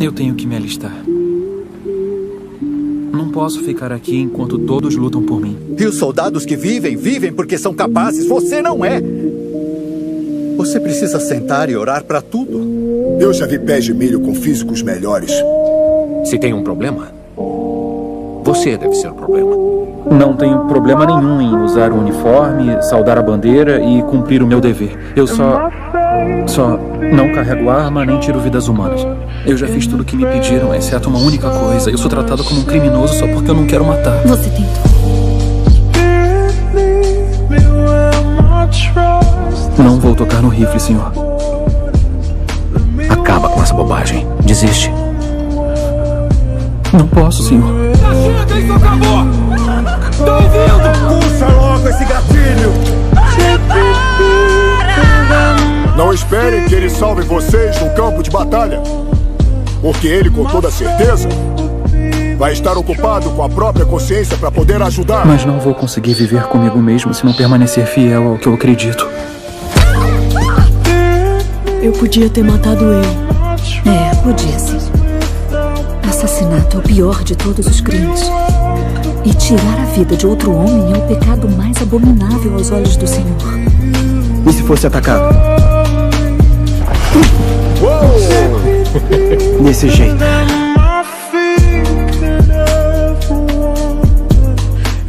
Eu tenho que me alistar. Não posso ficar aqui enquanto todos lutam por mim. E os soldados que vivem, vivem porque são capazes. Você não é. Você precisa sentar e orar para tudo. Eu já vi pés de milho com físicos melhores. Se tem um problema, você deve ser o problema. Não tenho problema nenhum em usar o uniforme, saudar a bandeira e cumprir o meu dever. Eu só. Só não carrego arma nem tiro vidas humanas. Eu já fiz tudo o que me pediram, exceto uma única coisa. Eu sou tratado como um criminoso só porque eu não quero matar. Você tentou. Não vou tocar no rifle, senhor. Acaba com essa bobagem. Desiste. Não posso, senhor. Já chega, isso acabou! Tá ouvindo? Puxa logo esse gatilho! Não esperem que ele salve vocês no campo de batalha. Porque ele, com toda certeza, vai estar ocupado com a própria consciência para poder ajudar. Mas não vou conseguir viver comigo mesmo se não permanecer fiel ao que eu acredito. Eu podia ter matado ele. É, podia sim. Assassinato é o pior de todos os crimes. E tirar a vida de outro homem é o pecado mais abominável aos olhos do Senhor. E se fosse atacado? Desse jeito.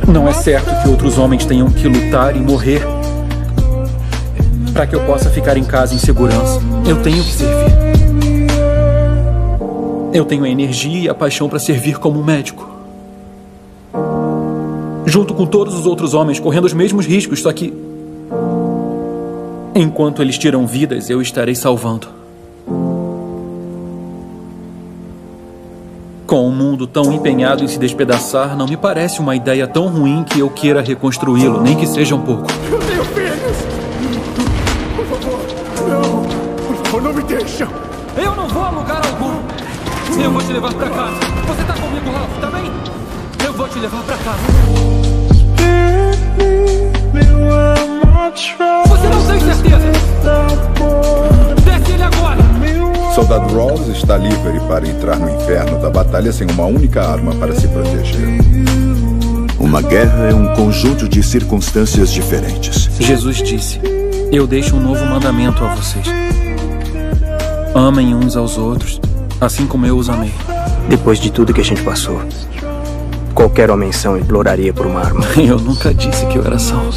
Não é certo que outros homens tenham que lutar e morrer para que eu possa ficar em casa em segurança. Eu tenho que servir. Eu tenho a energia e a paixão para servir como médico. Junto com todos os outros homens, correndo os mesmos riscos, só que. Enquanto eles tiram vidas, eu estarei salvando. Com o mundo tão empenhado em se despedaçar, não me parece uma ideia tão ruim que eu queira reconstruí-lo, nem que seja um pouco. Eu tenho filhos! Por favor, não! Por favor, não me deixa! Eu não vou a lugar algum! Eu vou te levar pra casa! Você tá comigo, Ralph, tá bem? Eu vou te levar pra casa! Soldado Rawls está livre para entrar no inferno da batalha sem uma única arma para se proteger. Uma guerra é um conjunto de circunstâncias diferentes. Jesus disse: Eu deixo um novo mandamento a vocês. Amem uns aos outros, assim como eu os amei. Depois de tudo que a gente passou, qualquer homem são imploraria por uma arma. Eu nunca disse que eu era são.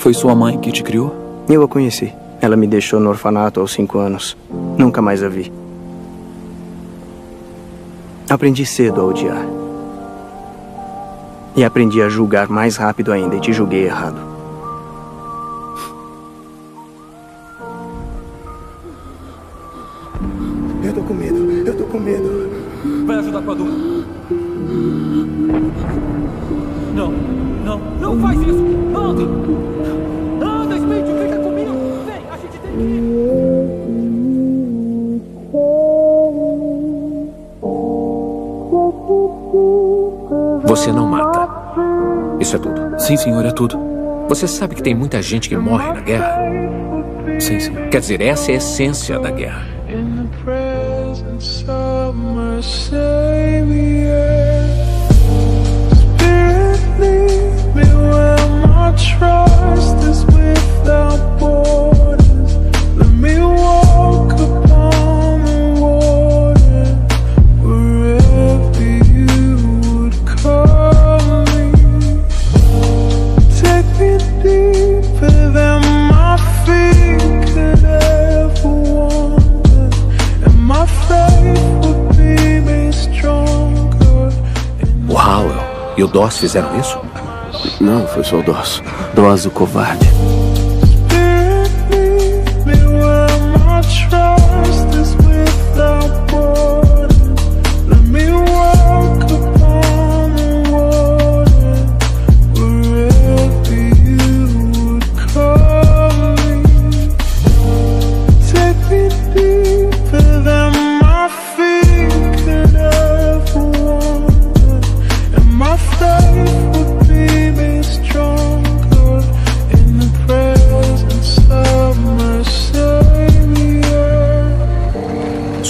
Foi sua mãe que te criou? Eu a conheci. Ela me deixou no orfanato aos cinco anos. Nunca mais a vi. Aprendi cedo a odiar. E aprendi a julgar mais rápido ainda e te julguei errado. Eu tô com medo, eu tô com medo. Vai ajudar com a dor. Não, não, não faz isso! Ande! Você não mata. Isso é tudo. Sim, senhor, é tudo. Você sabe que tem muita gente que morre na guerra? Sim, senhor. Quer dizer, essa é a essência da guerra. E o Doss fizeram isso? Não, foi só o Doss. Doss, o covarde. My faith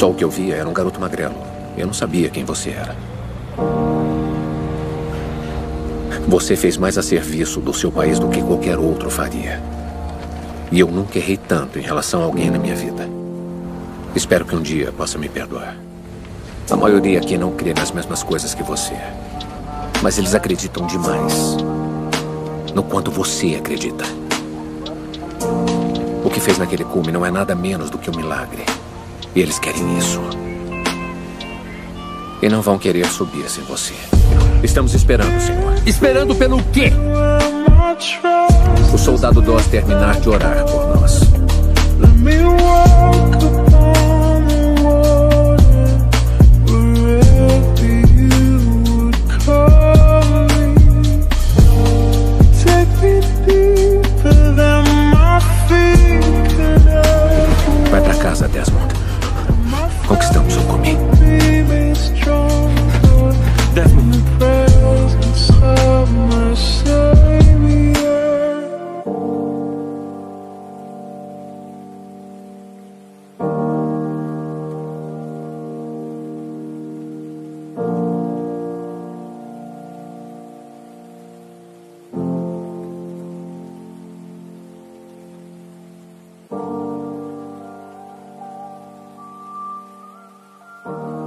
Só o que eu via era um garoto magrelo. Eu não sabia quem você era. Você fez mais a serviço do seu país do que qualquer outro faria. E eu nunca errei tanto em relação a alguém na minha vida. Espero que um dia possa me perdoar. A maioria aqui não crê nas mesmas coisas que você. Mas eles acreditam demais no quanto você acredita. O que fez naquele cume não é nada menos do que um milagre. E eles querem isso. E não vão querer subir sem você. Estamos esperando, senhor. Esperando pelo quê? O soldado Doss terminar de orar por nós. Let me walk Oh.